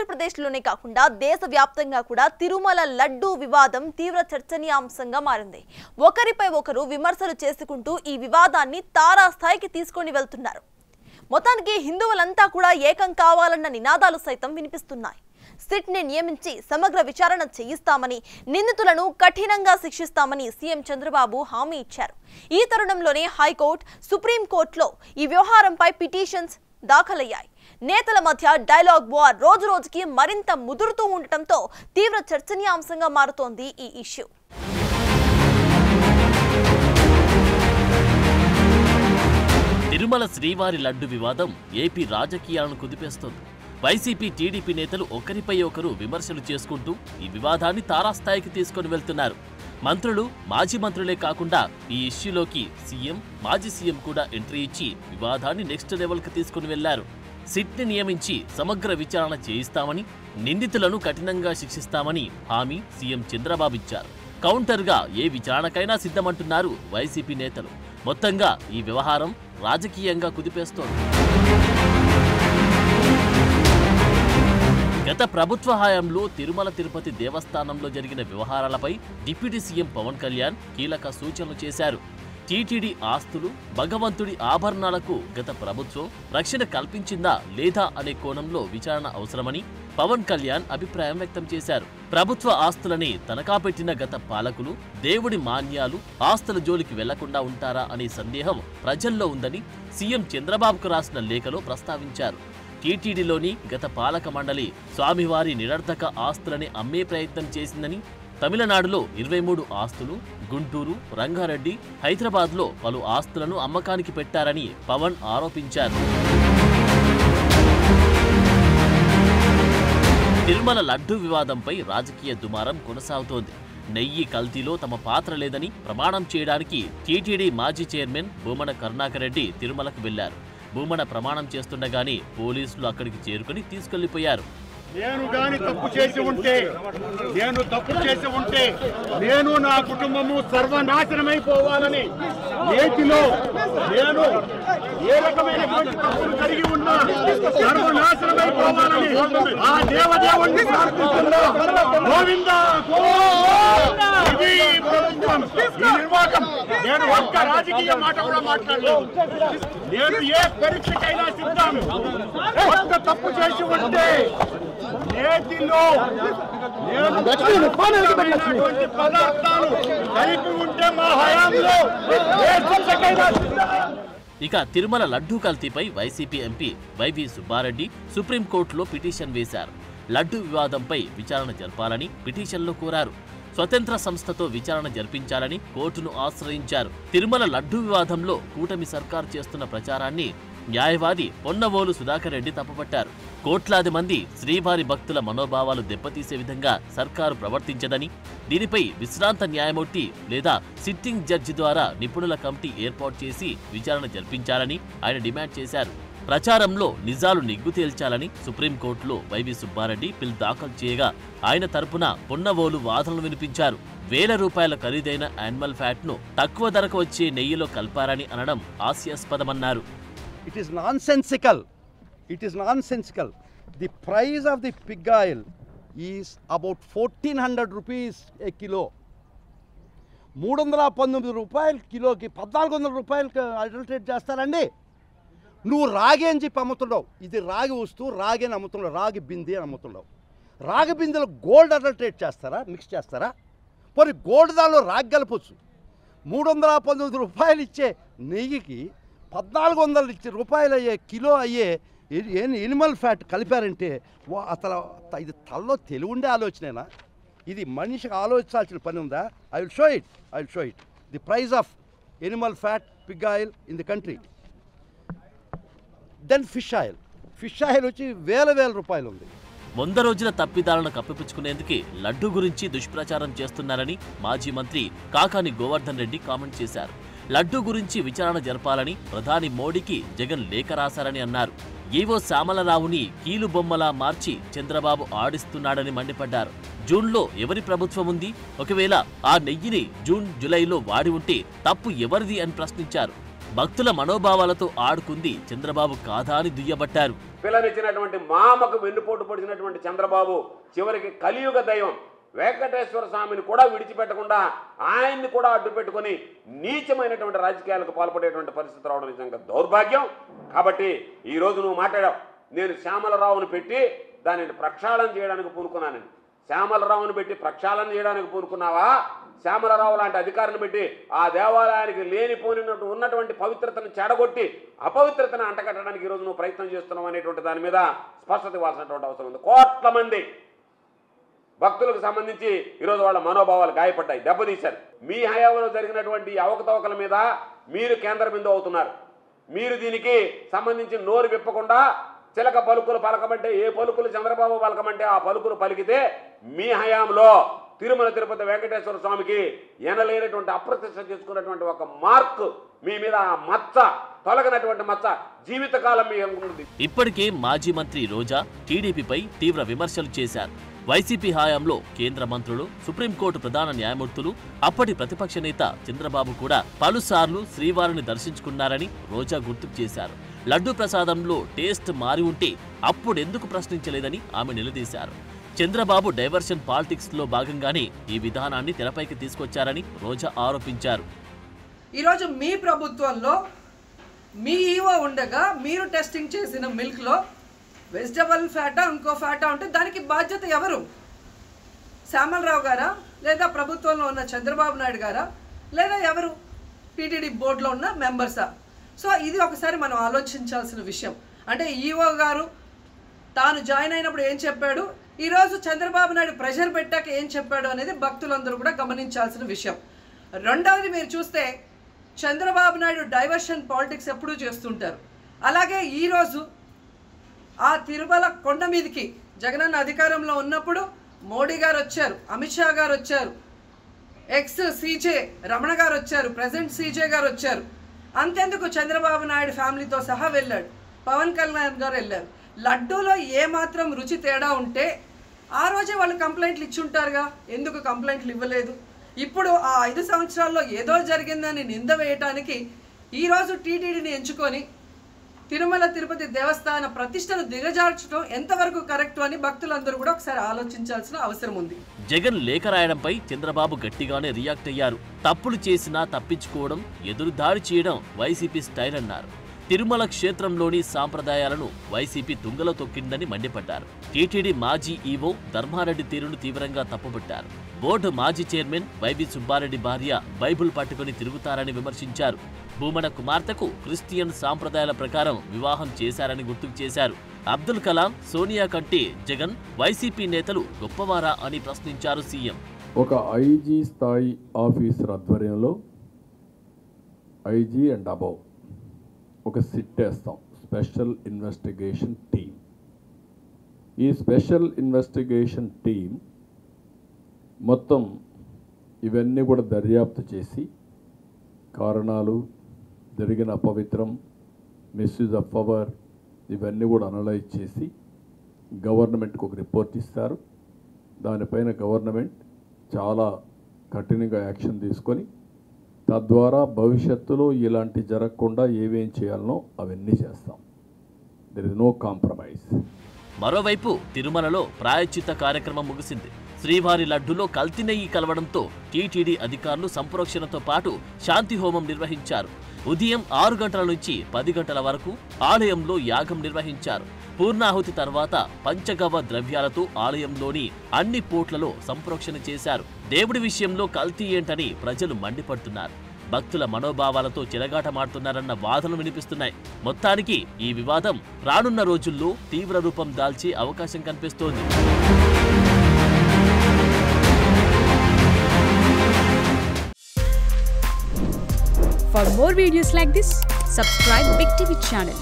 ఆంధ్రప్రదేశ్లోనే కాకుండా దేశవ్యాప్తంగా కూడా తిరుమల లడ్డూ వివాదం తీవ్ర చర్చనీయాంశంగా మారింది. ఒకరిపై ఒకరు విమర్శలు చేసుకుంటూ ఈ వివాదాన్ని తారాస్థాయికి తీసుకొని వెళ్తున్నారు. మొత్తానికి హిందువులంతా కూడా ఏకం కావాలన్న నినాదాలు సైతం వినిపిస్తున్నాయి. సిట్ని నియమించి సమగ్ర విచారణ చేయిస్తామని నిందితులను కఠినంగా శిక్షిస్తామని సీఎం చంద్రబాబు హామీ ఇచ్చారు. ఈ తరుణంలోనే హైకోర్టు సుప్రీంకోర్టులో ఈ వ్యవహారంపై పిటిషన్స్ దాఖలయ్యాయి. నేతల మధ్య డైలాగ్ వార్ రోజు రోజుకి మరింత ముదురుతూ ఉండటంతో తీవ్ర చర్చనీయాంశంగా మారుతోంది ఈ ఇష్యూ. తిరుమల శ్రీవారి లడ్డు వివాదం ఏపీ రాజకీయాలను కుదిపేస్తోంది. వైసీపీ టీడీపీ నేతలు ఒకరిపై ఒకరు విమర్శలు చేసుకుంటూ ఈ వివాదాన్ని తారాస్థాయికి తీసుకొని వెళ్తున్నారు. మంత్రులు మాజీ మంత్రులే కాకుండా ఈ ఇష్యూలోకి సీఎం మాజీ సీఎం కూడా ఎంట్రీ ఇచ్చి వివాదాన్ని నెక్స్ట్ లెవెల్కి తీసుకుని వెళ్ళారు. సిట్ని నియమించి సమగ్ర విచారణ చేయిస్తామని నిందితులను కఠినంగా శిక్షిస్తామని హామీ సీఎం చంద్రబాబు ఇచ్చారు. కౌంటర్గా ఏ విచారణకైనా సిద్ధమంటున్నారు వైసీపీ నేతలు. మొత్తంగా ఈ వ్యవహారం రాజకీయంగా కుదిపేస్తోంది. గత ప్రభుత్వ హయాంలో తిరుమల తిరుపతి దేవస్థానంలో జరిగిన వ్యవహారాలపై డిప్యూటీ సీఎం పవన్ కళ్యాణ్ కీలక సూచనలు చేశారు. టీటీడీ ఆస్తులు భగవంతుడి ఆభరణాలకు గత ప్రభుత్వం రక్షణ కల్పించిందా లేదా అనే కోణంలో విచారణ అవసరమని పవన్ కళ్యాణ్ అభిప్రాయం వ్యక్తం చేశారు. ప్రభుత్వ ఆస్తులని తనఖా పెట్టిన గత పాలకులు దేవుడి మాన్యాలు ఆస్తుల జోలికి వెళ్ళకుండా ఉంటారా అనే సందేహం ప్రజల్లో ఉందని సీఎం చంద్రబాబుకు రాసిన లేఖలో ప్రస్తావించారు. టీటీడీలోని గత పాలక మండలి స్వామివారి నిరర్థక ఆస్తులని అమ్మే ప్రయత్నం చేసిందని తమిళనాడులో ఇరవై మూడు ఆస్తులు గుంటూరు రంగారెడ్డి హైదరాబాద్లో పలు ఆస్తులను అమ్మకానికి పెట్టారని పవన్ ఆరోపించారు. తిరుమల లడ్డు వివాదంపై రాజకీయ దుమారం కొనసాగుతోంది. నెయ్యి కల్తీలో తమ పాత్ర లేదని ప్రమాణం చేయడానికి టీటీడీ మాజీ చైర్మన్ భూమన కరుణాకర్ రెడ్డి తిరుమలకు వెళ్ళారు భూమన ప్రమాణం చేస్తుండగానే పోలీసులు అక్కడికి చేరుకుని తీసుకెళ్ళిపోయారు. నేను గాని తప్పు చేసి ఉంటే నేను తప్పు చేసి ఉంటే నేను నా కుటుంబము సర్వనాశనమైపోవాలని నేటిలో నేను ఏ రకమైనటువంటి తప్పులు కలిగి ఉన్నా సర్వనాశనమైపోవాలని ఆ దేవదేవుణ్ణి ప్రార్థిస్తున్నా గోవిందా! ప్రభుత్వం. ఈ నిర్వాహకం. నేను ఒక్క రాజకీయ మాట కూడా మాట్లాడలేదు. నేను ఏ పరీక్షకైనా సిద్ధం ఒక్క తప్పు చేసి ఉంటే నేతిలో నేను కలిపినటువంటి పదార్థాలు కలిపి ఉంటే మా హయాంలో ఏ శిక్షకైనా సిద్ధం ఇక తిరుమల లడ్డూ కల్తీపై వైసీపీ ఎంపీ వైవి సుబ్బారెడ్డి సుప్రీంకోర్టులో పిటిషన్ వేశారు. లడ్డూ వివాదంపై విచారణ జరపాలని పిటిషన్లో కోరారు. స్వతంత్ర సంస్థతో విచారణ జరిపించాలని కోర్టును ఆశ్రయించారు. తిరుమల లడ్డు వివాదంలో కూటమి సర్కార్ చేస్తున్న ప్రచారాన్ని న్యాయవాది పొన్నవోలు సుధాకర్ రెడ్డి తప్పుపట్టారు. కోట్లాది మంది శ్రీవారి భక్తుల మనోభావాలు దెబ్బతీసే విధంగా సర్కారు ప్రవర్తించదని దీనిపై విశ్రాంత న్యాయమూర్తి లేదా సిట్టింగ్ జడ్జి ద్వారా నిపుణుల కమిటీ ఏర్పాటు చేసి విచారణ జరిపించాలని ఆయన డిమాండ్ చేశారు. ప్రచారంలో నిజాలు నిగ్గు తేల్చాలని సుప్రీంకోర్టులో వైవి సుబ్బారెడ్డి పిల్ దాఖలు చేయగా ఆయన తరపున పొన్నవోలు వాదనలు వినిపించారు. వేల రూపాయల ఖరీదైన యానిమల్ ఫ్యాట్ను తక్కువ ధరకు వచ్చే నెయ్యిలో కల్పారని అనడం హాస్యాస్పదమన్నారు. It is nonsensical. It is the price of the pig oil oil is about 1400 rupees a kilo మూడు వందల పంతొమ్మిది రూపాయలు కిలోకి పద్నాలుగు వందల రూపాయలకి అడల్టరేట్ చేస్తారండి. నువ్వు రాగి అని చెప్పి అమ్ముతున్నావు ఇది రాగి వస్తువు రాగి అని అమ్ముతున్నావు రాగి బింది అని అమ్ముతున్నావు రాగి బిందెలో గోల్డ్ అడల్ట్రేట్ చేస్తారా? మిక్స్ చేస్తారా? పోనీ గోల్డ్ దానిలో రాగి కలపచ్చు మూడు వందల పంతొమ్మిది రూపాయలు ఇచ్చే నెయ్యికి పద్నాలుగు వందలు ఇచ్చే రూపాయలు అయ్యే కిలో అయ్యే ఎనిమల్ ఫ్యాట్ కలిపారంటే అసలు ఇది తల్లో తెలివి ఉండే ఆలోచనేనా? ఇది మనిషికి ఆలోచించాల్సిన పని ఉందా? I will show it I will show it the price of animal fat pig oil in the country then fish oil. Fish oil వచ్చి వేల వేల రూపాయలు ఉంది వంద రోజుల తప్పిదాలను కప్పిపుచ్చుకునేందుకే లడ్డు గురించి దుష్ప్రచారం చేస్తున్నారని మాజీ మంత్రి కాకాని గోవర్ధన్ రెడ్డి కామెంట్ చేశారు. లడ్డు గురించి విచారణ జరపాలని ప్రధాని మోడీకి జగన్ లేఖ రాశారని అన్నారు. ఏవో శ్యామలరావుని కీలు బొమ్మలా మార్చి చంద్రబాబు ఆడిస్తున్నాడని మండిపడ్డారు. జూన్లో ఎవరి ప్రభుత్వం ఉంది? ఒకవేళ ఆ నెయ్యిని జూన్ జూలైలో వాడి ఉంటే తప్పు ఎవరిది అని ప్రశ్నించారు. భక్తుల మనోభావాలతో ఆడుకుంది చంద్రబాబు కాదా అని దుయ్యబట్టారు. పిల్లనిచ్చినటువంటి మామకు వెన్నుపోటు పొడిచినటువంటి చంద్రబాబు చివరికి కలియుగ దైవం వెంకటేశ్వర స్వామిని కూడా విడిచిపెట్టకుండా ఆయన్ని కూడా అడ్డు పెట్టుకొని నీచమైనటువంటి రాజకీయాలకు పాల్పడేటువంటి పరిస్థితి రావడం నిజంగా దౌర్భాగ్యం. కాబట్టి ఈరోజు నువ్వు మాట్లాడావు. నేను శ్యామలరావును పెట్టి దానిని ప్రక్షాళన చేయడానికి పూనుకున్నానని శ్యామలరావును పెట్టి ప్రక్షాళన చేయడానికి పూనుకున్నావా? శ్యామలరావు లాంటి అధికారిని పెట్టి ఆ దేవాలయానికి లేనిపోని ఉన్నటువంటి పవిత్రతను చెడగొట్టి అపవిత్రతను అంటగట్టడానికి ఈరోజు నువ్వు ప్రయత్నం చేస్తున్నావు అనేటువంటి దాని మీద స్పష్టత ఇవ్వాల్సినటువంటి అవసరం ఉంది. కోట్ల మంది భక్తులకు సంబంధించి ఈరోజు వాళ్ళ మనోభావాలు గాయపడ్డాయి దెబ్బతీశారు. మీ హయాంలో జరిగినటువంటి అవకతవకల మీద మీరు కేంద్ర బిందువు అవుతున్నారు. మీరు దీనికి సంబంధించి నోరు విప్పకుండా చిలక పలుకులు పలకమంటే ఏ పలుకులు చంద్రబాబు పలకమంటే ఆ పలుకులు పలికితే మీ హయాంలో తిరుమల తిరుపతి వెంకటేశ్వర స్వామికి ఎనలేనటువంటి అప్రతిష్ట చేసుకున్నటువంటి ఒక మార్క్ మీ మీద ఆ మచ్చ తొలగినటువంటి మచ్చ జీవితకాలం మీ ఉంది. ఇప్పటికే మాజీ మంత్రి రోజా టీడీపీపై తీవ్ర విమర్శలు చేశారు. వైసీపీ హయాంలో కేంద్ర మంత్రులు సుప్రీంకోర్టు ప్రధాన న్యాయమూర్తులు అప్పటి ప్రతిపక్ష నేత చంద్రబాబు కూడా పలుసార్లు శ్రీవారిని దర్శించుకున్నారని రోజా గుర్తుకు చేశారు. లడ్డూ ప్రసాదంలో టేస్ట్ మారి ఉంటే అప్పుడెందుకు ప్రశ్నించలేదని ఆమె నిలదీశారు. చంద్రబాబు డైవర్షన్ పాలిటిక్స్లో భాగంగానే ఈ విధానాన్ని తెరపైకి తీసుకొచ్చారని రోజా ఆరోపించారు. ఈరోజు మీ ప్రభుత్వంలో మీ ఈవో ఉండగా మీరు టెస్టింగ్ చేసిన మిల్క్లో వెజిటబుల్ ఫ్యాటా ఇంకో ఫ్యాటా ఉంటే దానికి బాధ్యత ఎవరు? శ్యామలరావు గారా? లేదా ప్రభుత్వంలో ఉన్న చంద్రబాబు నాయుడు గారా? లేదా ఎవరు? టీటీడీ బోర్డులో ఉన్న మెంబర్సా? సో ఇది ఒకసారి మనం ఆలోచించాల్సిన విషయం. అంటే ఈఓ గారు తాను జాయిన్ అయినప్పుడు ఏం చెప్పాడు? ఈరోజు చంద్రబాబు నాయుడు ప్రెషర్ పెట్టాక ఏం చెప్పాడు అనేది భక్తులందరూ కూడా గమనించాల్సిన విషయం. రెండవది మీరు చూస్తే చంద్రబాబు నాయుడు డైవర్షన్ పాలిటిక్స్ ఎప్పుడూ చేస్తుంటారు. అలాగే ఈరోజు ఆ తిరుమల కొండ మీదకి జగనన్న అధికారంలో ఉన్నప్పుడు మోడీ గారు వచ్చారు అమిత్ షా గారు వచ్చారు ఎక్స్ సీజే రమణ గారు వచ్చారు ప్రజెంట్ సీజే గారు వచ్చారు. అంతెందుకు చంద్రబాబు నాయుడు ఫ్యామిలీతో సహా వెళ్ళాడు. పవన్ కళ్యాణ్ గారు వెళ్ళారు. లడ్డూలో ఏ మాత్రం రుచి తేడా ఉంటే ఆ రోజే వాళ్ళు కంప్లైంట్లు ఇచ్చుంటారుగా ఎందుకు కంప్లైంట్లు ఇవ్వలేదు? ఇప్పుడు ఆ ఐదు సంవత్సరాల్లో ఏదో జరిగిందని నింద వేయటానికి ఈరోజు టీటీడీని ఎంచుకొని తిరుమల తిరుపతి దేవస్థాన ప్రతిష్టను దిగజార్చడం ఎంతవరకు కరెక్ట్ అని భక్తులందరూ కూడా ఒకసారి ఆలోచించాల్సిన అవసరం ఉంది. జగన్ లేఖ రాయడంపై చంద్రబాబు గట్టిగానే రియాక్ట్ అయ్యారు. తప్పులు చేసినా తప్పించుకోవడం ఎదురుదారి చేయడం వైసీపీ స్టైల్ అన్నారు. తిరుమల క్షేత్రంలోని సాంప్రదాయాలను వైసీపీ తుంగలో తొక్కిందని మండిపడ్డారు. టీటీడీ మాజీ ఈవో ధర్మారెడ్డి తీరును తీవ్రంగా తప్పుబట్టారు బోర్డు మాజీ చైర్మన్ వైవి సుబ్బారెడ్డి భార్య బైబుల్ పట్టుకుని తిరుగుతారని విమర్శించారు. భూమన కుమార్తెకు క్రిస్టియన్ సాంప్రదాయాల ప్రకారం వివాహం చేశారని గుర్తుకు చేశారు. అబ్దుల్ కలాం సోనియా కంటే జగన్ వైసీపీ నేతలు గొప్పవారా అని ప్రశ్నించారు సీఎం. ఒక ఐజీ స్థాయి ఆఫీసర్ ఆధ్వర్యంలో ఐజీ అండ్ అబౌవ్ ఒక సిట్ వేస్తాం. స్పెషల్ ఇన్వెస్టిగేషన్ టీం ఈ స్పెషల్ ఇన్వెస్టిగేషన్ టీం మొత్తం ఇవన్నీ కూడా దర్యాప్తు చేసి కారణాలు జరిగిన అపవిత్రం మిస్యూజ్ ఆఫ్ పవర్ ఇవన్నీ కూడా అనలైజ్ చేసి గవర్నమెంట్కి ఒక రిపోర్ట్ ఇస్తారు. దానిపైన గవర్నమెంట్ చాలా కఠినంగా యాక్షన్ తీసుకొని తద్వారా భవిష్యత్తులో ఇలాంటి జరగకుండా ఏమేం చేయాలనో అవన్నీ చేస్తాం. దెర్ ఇస్ నో కాంప్రమైజ్ మరోవైపు తిరుమలలో ప్రాయచిత కార్యక్రమం ముగిసింది. శ్రీవారి లడ్డులో కల్తీ నెయ్యి కలవడంతో టీటీడీ అధికారులు సంప్రోక్షణతో పాటు శాంతి హోమం నిర్వహించారు. ఉదయం ఆరు గంటల నుంచి పది గంటల వరకు ఆలయంలో యాగం నిర్వహించారు. పూర్ణాహుతి తర్వాత పంచగవ ద్రవ్యాలతో ఆలయంలోని అన్ని పోట్లలో సంప్రోక్షణ చేశారు. దేవుడి విషయంలో కల్తీ ఏంటని ప్రజలు మండిపడుతున్నారు. భక్తుల మనోభావాలతో చిరగాటమాడుతున్నారన్న వాదనలు వినిపిస్తున్నాయి. మొత్తానికి ఈ వివాదం రానున్న రోజుల్లో తీవ్ర రూపం దాల్చే అవకాశం కనిపిస్తోంది. For more videos like this, subscribe Big TV channel.